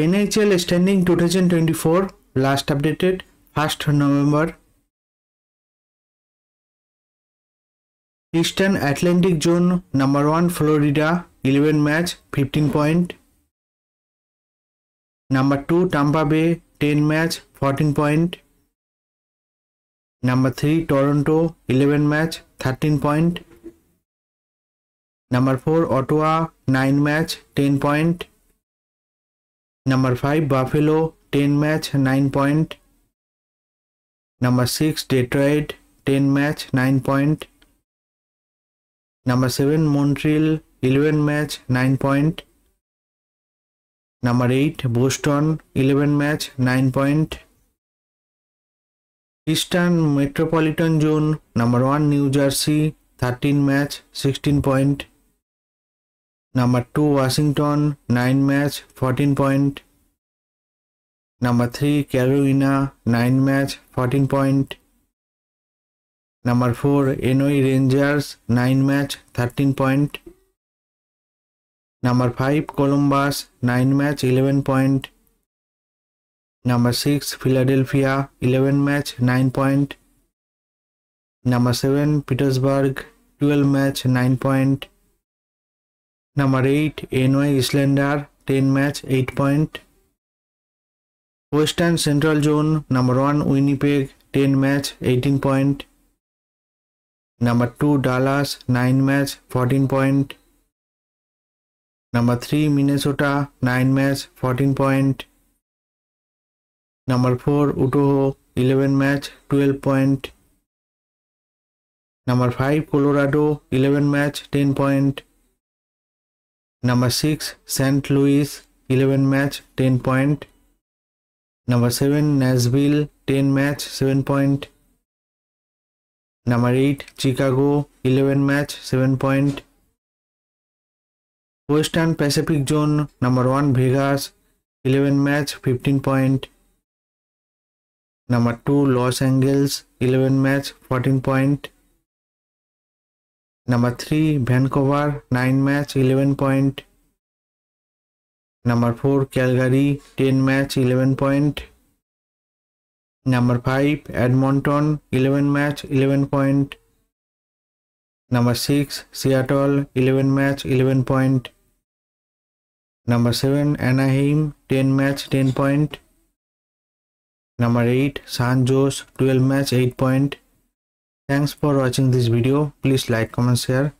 NHL standing 2024 last updated 1st November. Eastern Atlantic Zone number 1 Florida 11 match 15 point. Number 2 Tampa Bay 10 match 14 point. Number 3 Toronto 11 match 13 point. Number 4 Ottawa 9 match 10 point Number 5 Buffalo 10 match 9 point Number 6 Detroit 10 match 9 point Number 7 Montreal 11 match 9 point Number 8 Boston 11 match 9 point Eastern Metropolitan Zone number 1 New Jersey 13 match 16 point Number 2 Washington 9 match 14 point. Number 3 Carolina 9 match 14 point. Number 4 NY Rangers 9 match 13 point. Number 5 Columbus 9 match 11 point. Number 6 Philadelphia 11 match 9 point. Number 7 Pittsburgh 12 match 9 point Number 8 NY Islander 10 match 8 point Western Central Zone Number 1 Winnipeg 10 match 18 point Number 2 Dallas 9 match 14 point Number 3 Minnesota 9 match 14 point Number 4 Utoho 11 match 12 point Number 5 Colorado 11 match 10 point Number 6 St. Louis 11 match 10 point. Number 7 Nashville 10 match 7 point. Number 8 Chicago 11 match 7 point. Western Pacific Zone number 1 Vegas 11 match 15 point. Number 2 Los Angeles 11 match 14 point number 3 Vancouver 9 match 11 point number 4 Calgary 10 match 11 point number 5 Edmonton 11 match 11 point number 6 Seattle 11 match 11 point Number 7 Anaheim 10 match 10 point. Number 8 San Jose 12 match 8 point. Thanks for watching this video. Please like, comment, share.